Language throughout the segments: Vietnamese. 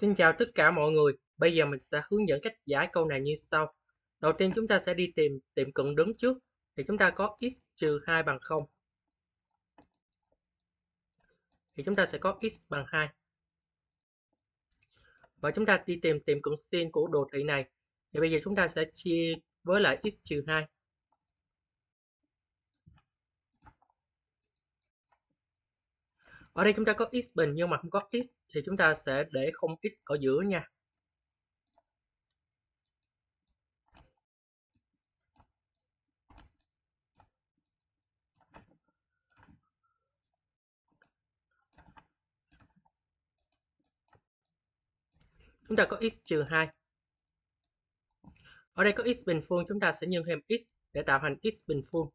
Xin chào tất cả mọi người. Bây giờ mình sẽ hướng dẫn cách giải câu này như sau. Đầu tiên chúng ta sẽ đi tìm, tiệm cận đứng trước. Thì chúng ta có x trừ 2 bằng 0. Thì chúng ta sẽ có x bằng 2. Và chúng ta đi tìm tiệm cận sin của đồ thị này. Thì bây giờ chúng ta sẽ chia với lại x trừ 2. Ở đây chúng ta có x bình, nhưng mà không có x thì chúng ta sẽ để không x ở giữa nha. Chúng ta có x trừ 2. Ở đây có x bình phương, chúng ta sẽ nhân thêm x để tạo thành x bình phương.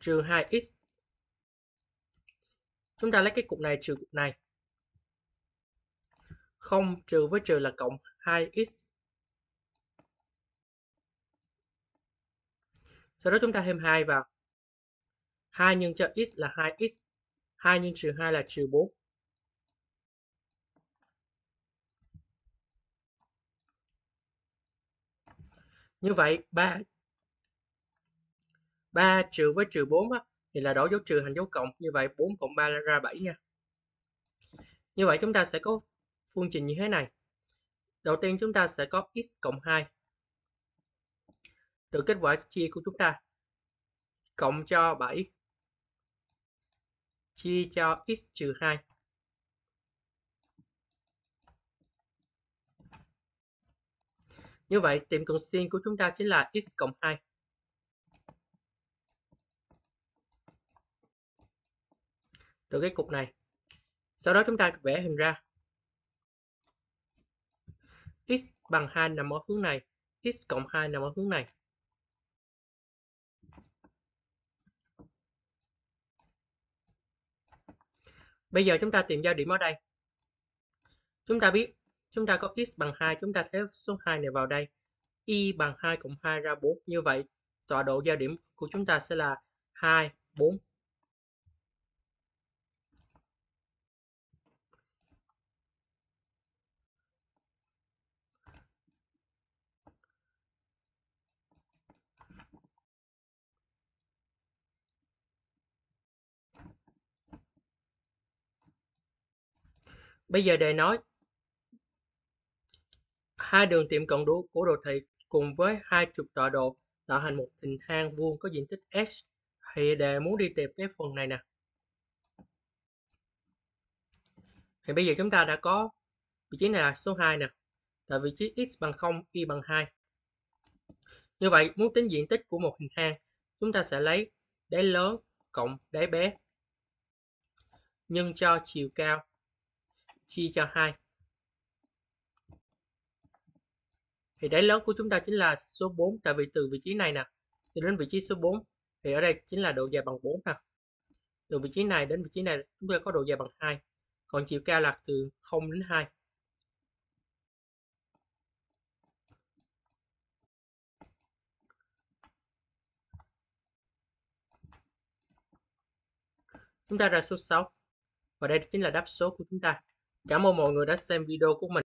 Trừ 2x Chúng ta lấy cái cục này trừ cục này. 0 trừ với trừ là cộng 2x. Sau đó chúng ta thêm 2 vào. 2 nhân cho x là 2x. 2 nhân trừ 2 là trừ 4. Như vậy 3 3 trừ với trừ 4 á, thì là đổi dấu trừ thành dấu cộng như vậy 4 cộng 3 ra 7 nha. Như vậy chúng ta sẽ có phương trình như thế này. Đầu tiên chúng ta sẽ có x cộng 2 từ kết quả chia của chúng ta. Cộng cho 7 chia cho x trừ 2 Như vậy, tiệm cận sin của chúng ta chính là x cộng 2. Từ cái cục này sau đó chúng ta vẽ hình ra x bằng 2 nằm ở hướng này x cộng 2 nằm ở hướng này Bây giờ chúng ta tìm giao điểm ở đây. Chúng ta biết chúng ta có x bằng 2, chúng ta thế số 2 này vào đây. y bằng 2 cộng 2 ra 4. Như vậy, tọa độ giao điểm của chúng ta sẽ là 2, 4. Bây giờ đề nói hai đường tiệm cận đủ của đồ thị cùng với hai trục tọa độ tạo thành một hình thang vuông có diện tích s thì đề muốn đi tìm cái phần này nè. Thì bây giờ chúng ta đã có vị trí này là số 2 nè, tại vị trí x bằng 0 y bằng 2 như vậy, muốn tính diện tích của một hình thang chúng ta sẽ lấy đáy lớn cộng đáy bé, nhân cho chiều cao chia cho 2. Thì đáy lớn của chúng ta chính là số 4 tại vì từ vị trí này nè cho đến vị trí số 4 thì ở đây chính là độ dài bằng 4 nè. Từ vị trí này đến vị trí này, chúng ta có độ dài bằng 2. Còn chiều cao là từ 0 đến 2. Chúng ta ra số 6. Và đây chính là đáp số của chúng ta. Cảm ơn mọi người đã xem video của mình.